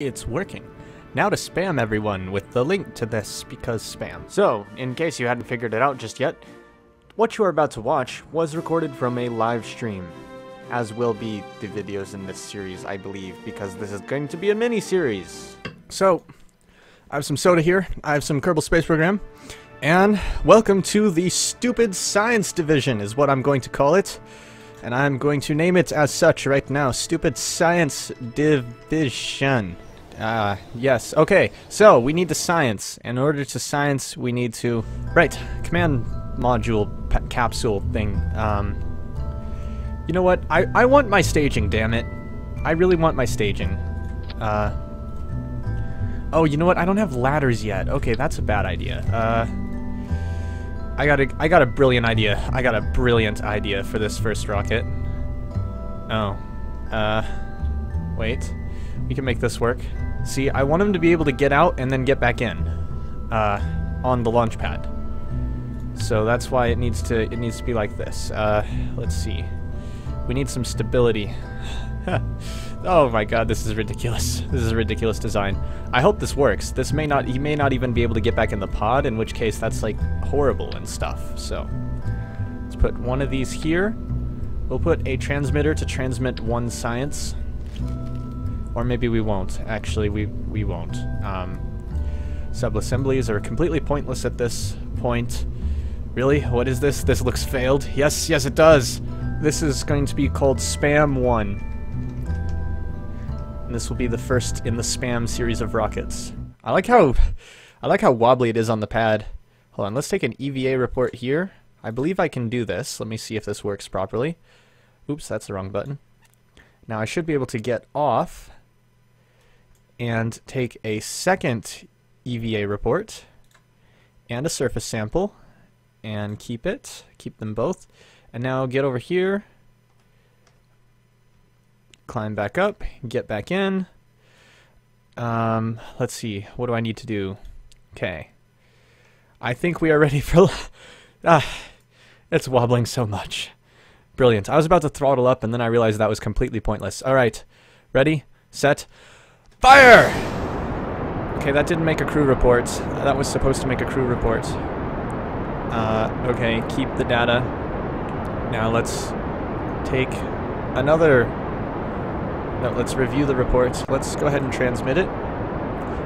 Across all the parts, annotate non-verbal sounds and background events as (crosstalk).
it's working. Now to spam everyone with the link to this because spam. So, in case you hadn't figured it out just yet, what you are about to watch was recorded from a live stream, as will be the videos in this series, I believe, because this is going to be a mini-series. So, I have some soda here, I have some Kerbal Space Program, and welcome to the Stupid Science Division is what I'm going to call it. And I'm going to name it as such right now, Stupid Science Division. Uh, yes, okay, so we need the science. In order to science, we need to... Right, command module capsule thing. Um, you know what? I, I want my staging, damn it. I really want my staging. Uh, oh, you know what? I don't have ladders yet. Okay, that's a bad idea. Uh, I got a, I got a brilliant idea. I got a brilliant idea for this first rocket. Oh. Uh, wait. We can make this work. See, I want him to be able to get out and then get back in uh, on the launch pad. So that's why it needs to it needs to be like this. Uh, let's see. We need some stability. (laughs) oh my god, this is ridiculous. This is a ridiculous design. I hope this works. This may not he may not even be able to get back in the pod, in which case that's like horrible and stuff. So let's put one of these here. We'll put a transmitter to transmit one science. Or maybe we won't. Actually, we, we won't. Um, Sub-assemblies are completely pointless at this point. Really? What is this? This looks failed. Yes, yes it does! This is going to be called Spam 1. And this will be the first in the Spam series of rockets. I like how... I like how wobbly it is on the pad. Hold on, let's take an EVA report here. I believe I can do this. Let me see if this works properly. Oops, that's the wrong button. Now I should be able to get off and take a second EVA report and a surface sample and keep it, keep them both. And now get over here, climb back up, get back in. Um, let's see, what do I need to do? Okay. I think we are ready for... (laughs) ah, it's wobbling so much. Brilliant. I was about to throttle up and then I realized that was completely pointless. Alright, ready, set, Fire! Okay, that didn't make a crew report. That was supposed to make a crew report. Uh, okay, keep the data. Now let's take another... No, let's review the report. Let's go ahead and transmit it.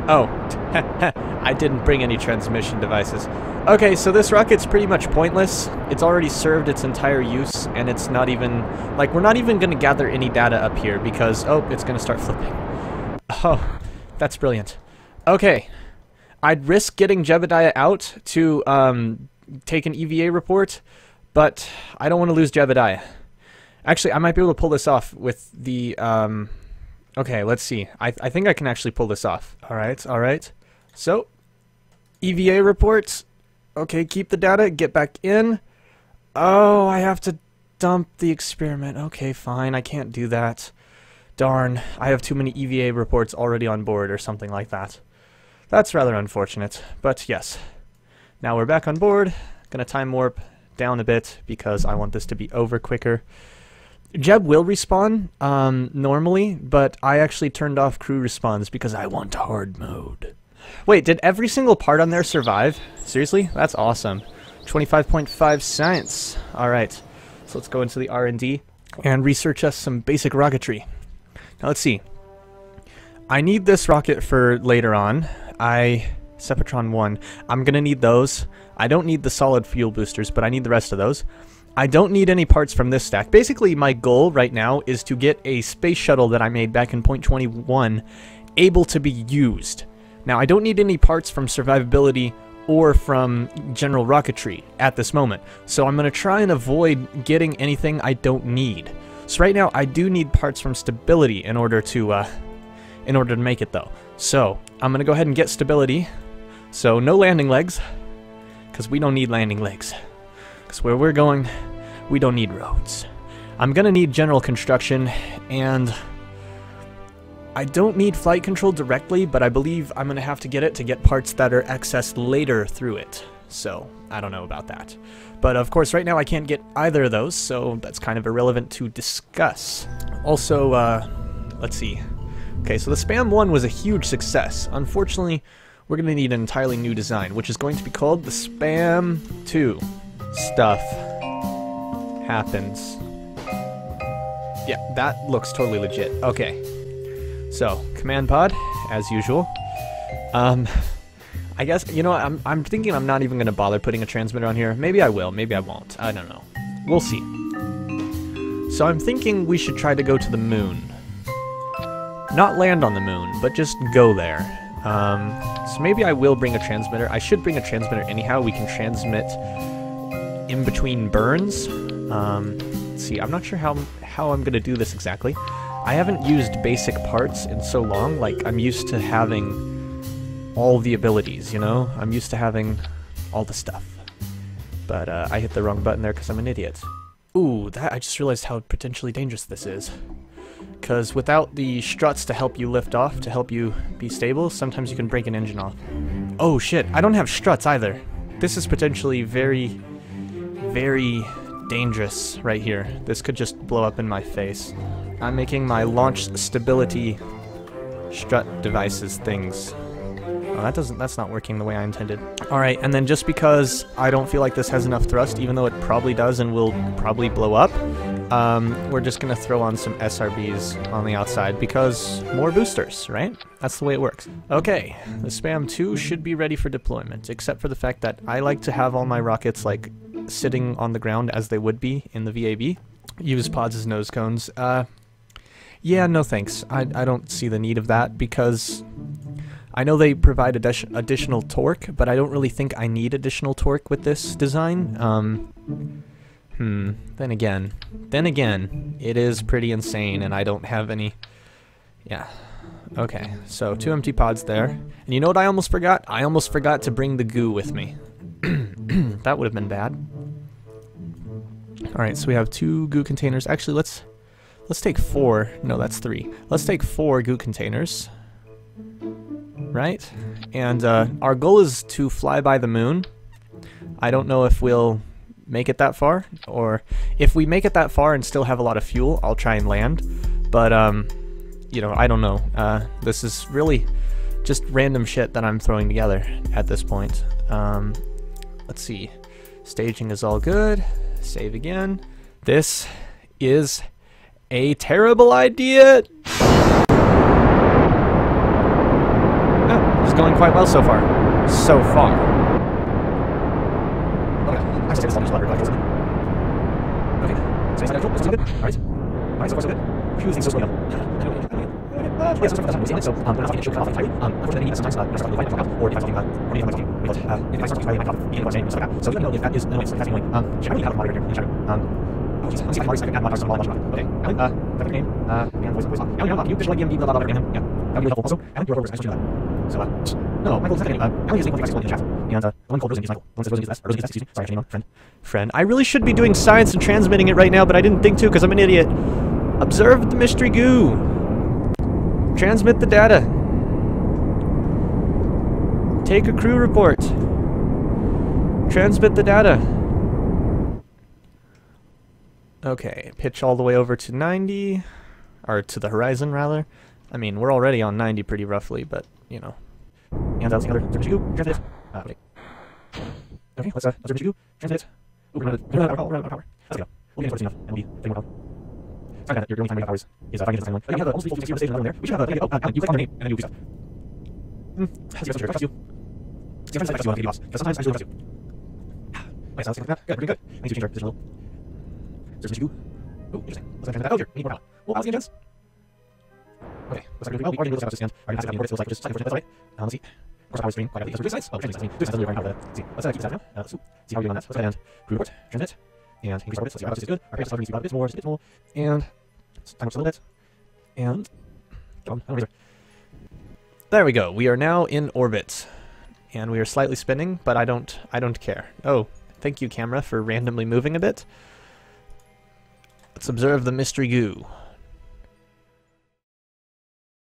Oh, (laughs) I didn't bring any transmission devices. Okay, so this rocket's pretty much pointless. It's already served its entire use, and it's not even... Like, we're not even going to gather any data up here because... Oh, it's going to start flipping. Oh, that's brilliant. Okay. I'd risk getting Jebediah out to um, take an EVA report, but I don't want to lose Jebediah. Actually, I might be able to pull this off with the... Um, okay, let's see. I, I think I can actually pull this off. All right, all right. So, EVA reports. Okay, keep the data, get back in. Oh, I have to dump the experiment. Okay, fine, I can't do that. Darn, I have too many EVA reports already on board or something like that. That's rather unfortunate, but yes. Now we're back on board, gonna time warp down a bit because I want this to be over quicker. Jeb will respawn um, normally, but I actually turned off crew respawns because I want hard mode. Wait, did every single part on there survive? Seriously? That's awesome. 25.5 science. Alright, so let's go into the R&D and research us some basic rocketry. Now let's see. I need this rocket for later on. I... Sepratron 1. I'm gonna need those. I don't need the solid fuel boosters, but I need the rest of those. I don't need any parts from this stack. Basically, my goal right now is to get a space shuttle that I made back in point 21 able to be used. Now, I don't need any parts from survivability or from general rocketry at this moment, so I'm going to try and avoid getting anything I don't need. So right now, I do need parts from stability in order to, uh, in order to make it though. So I'm gonna go ahead and get stability. So no landing legs, because we don't need landing legs. Because where we're going, we don't need roads. I'm gonna need general construction, and I don't need flight control directly, but I believe I'm gonna have to get it to get parts that are accessed later through it. So I don't know about that. But of course, right now I can't get either of those, so that's kind of irrelevant to discuss. Also, uh, let's see. Okay, so the Spam 1 was a huge success. Unfortunately, we're going to need an entirely new design, which is going to be called the Spam 2. Stuff happens. Yeah, that looks totally legit. Okay. So, command pod, as usual. Um, I guess, you know, I'm, I'm thinking I'm not even going to bother putting a transmitter on here. Maybe I will, maybe I won't. I don't know. We'll see. So I'm thinking we should try to go to the moon. Not land on the moon, but just go there. Um, so maybe I will bring a transmitter. I should bring a transmitter anyhow. We can transmit in between burns. Um, see, I'm not sure how, how I'm going to do this exactly. I haven't used basic parts in so long. Like, I'm used to having all the abilities, you know? I'm used to having all the stuff. But uh, I hit the wrong button there because I'm an idiot. Ooh, that I just realized how potentially dangerous this is. Because without the struts to help you lift off, to help you be stable, sometimes you can break an engine off. Oh shit, I don't have struts either. This is potentially very, very dangerous right here. This could just blow up in my face. I'm making my launch stability strut devices things that doesn't, that's not working the way I intended. Alright, and then just because I don't feel like this has enough thrust, even though it probably does and will probably blow up, um, we're just to throw on some SRBs on the outside because more boosters, right? That's the way it works. Okay, the Spam 2 should be ready for deployment, except for the fact that I like to have all my rockets like sitting on the ground as they would be in the VAB. Use pods as nose cones. Uh, yeah, no thanks. I, I don't see the need of that because I know they provide addi additional torque, but I don't really think I need additional torque with this design. Um, hmm, then again, then again, it is pretty insane and I don't have any, yeah. Okay, so two empty pods there. And you know what I almost forgot? I almost forgot to bring the goo with me. (clears throat) that would have been bad. Alright, so we have two goo containers. Actually, let's let's take four. No, that's three. Let's take four goo containers right? And uh, our goal is to fly by the moon. I don't know if we'll make it that far, or if we make it that far and still have a lot of fuel, I'll try and land. But, um, you know, I don't know. Uh, this is really just random shit that I'm throwing together at this point. Um, let's see. Staging is all good. Save again. This is a terrible idea. going quite well so far. So far. Okay, I just Okay, space good. Alright. Alright, so far so good. Few things so slowing up. Uh, yeah, so far that's not so um, we're not getting off entirely. Um, unfortunately, sometimes uh, there's something out, or if I something uh, or if I something because uh, if I start to my top, being saying stuff like that. So me know if that is annoying, if that's annoying. Um, should I really have a moderator here in chat? Um, oh jeez, let me see if I can add mod some all Okay, Alan, uh, type your name, uh, and voice, voice off. Alan, unlock you, visual IDM, blah blah blah, blah, blah, yeah, that would be helpful. Also, Alan, your progress, I should do that. So, uh, no, Michael, second name. Uh, Alan is 8.56 in the chat. And, uh, the one called Rosen is Michael. The one says Rosen is S. Or is S, excuse me. Sorry, I changed Friend. Friend. I really should be doing science and transmitting it right now, but I didn't think to because I'm an idiot. Observe the mystery goo. Transmit the data. Take a crew report. Transmit the data. Okay, pitch all the way over to 90, or to the horizon rather. I mean, we're already on 90 pretty roughly, but, you know. And uh, let's see another Zerbichigu, translate. Uh, okay. Okay, let's, uh, let's Zerbichigu, we're of power. Let's go. We'll get into enough, and we'll be getting more power. Sorry your only time we have hours is uh, 5 minutes to the timeline. But you have the almost full 60 on the stage and another one there. We should have, uh, oh, uh, you click on your name, and then you do stuff. Hmm, how's your trust you? See, I'm trying to trust you on KD boss, because sometimes I just trust you. Wait, so let's see like that. Good, doing good. I need to we the engines? Okay, looks like well. We are going to this stand. Our capacity orbit feels like we're just slightly fortunate, that's right. Um, let's see. Of course, our power stream quite heavily. So, size. Oh, transmit. Two sides doesn't really require power. Let's see. Let's this see how we're doing on that. Let's go ahead and crew report, transmit, and increase orbits. Let's see, our is good. Our is starting to be a bit more, just a bit more, and time up a little bit, and on. There we go. We are now in orbit, and we are slightly spinning, but I don't, I don't care. Oh, thank you, camera, for randomly moving a bit. Let's observe the mystery goo.